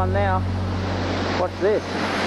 one. Now. Watch this.